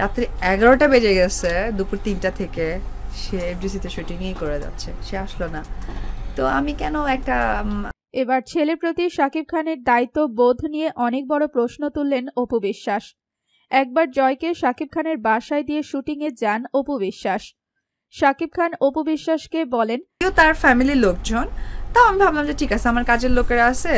রাত্রি এগারোটা বেজে গেছে দুপুর তিনটা থেকে। সে এফডিসিতে শুটিংই করে যাচ্ছে সে আসলো না। তো আমি কেন একটা এবার ছেলের প্রতি শাকিব খানের দায়িত্ব বোধ নিয়ে অনেক বড় প্রশ্ন তুললেন অপু বিশ্বাস। একবার জয়কে শাকিব খানের বাসায় দিয়ে শুটিংয়ে যান অপু বিশ্বাস। শাকিব খান অপু বিশ্বাসকে বলেন তার ফ্যামিলির লোকজন তাও আমি ভাবলাম যে ঠিক আছে আমার কাজের লোকেরা আছে।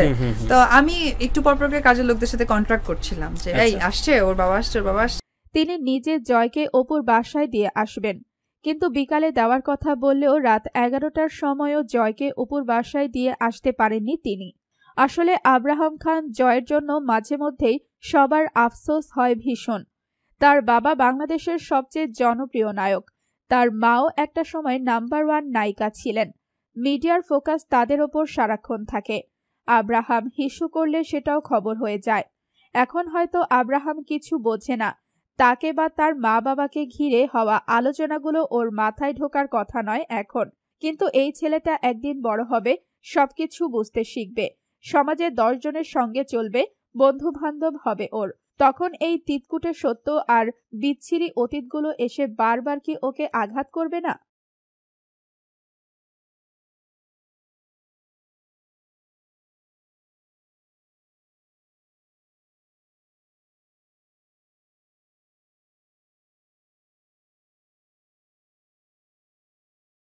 তো আমি একটু পর পর করে কাজের লোকদের সাথে কন্ট্রাক্ট করছিলাম যে এই আচ্ছা। আসছে ওর বাবা আসছে ওর বাবা আসছে। তিনি নিজে জয়কে অপুর বাসায় দিয়ে আসবেন। কিন্তু বিকালে দেওয়ার কথা বললেও রাত এগারোটার সময়ও জয়কে অপুর বাসায় দিয়ে আসতে পারেননি তিনি। আসলে আব্রাহাম খান জয়ের জন্য মাঝে মধ্যেই সবার আফসোস হয় ভীষণ। তার বাবা বাংলাদেশের সবচেয়ে জনপ্রিয় নায়ক। তার মাও একটা সময় নাম্বার ওয়ান নায়িকা ছিলেন। মিডিয়ার ফোকাস তাদের ওপর সারাক্ষণ থাকে। আব্রাহাম হিসু করলে সেটাও খবর হয়ে যায়। এখন হয়তো আব্রাহাম কিছু বোঝে না। তাকে বা তার মা বাবাকে ঘিরে হওয়া আলোচনাগুলো ওর মাথায় ঢোকার কথা নয় এখন। কিন্তু এই ছেলেটা একদিন বড় হবে, সবকিছু বুঝতে শিখবে। সমাজে দশজনের সঙ্গে চলবে বন্ধু বান্ধব হবে ওর। তখন এই তিতকুটে সত্য আর বিচ্ছিরি অতীতগুলো এসে বারবার কি ওকে আঘাত করবে না?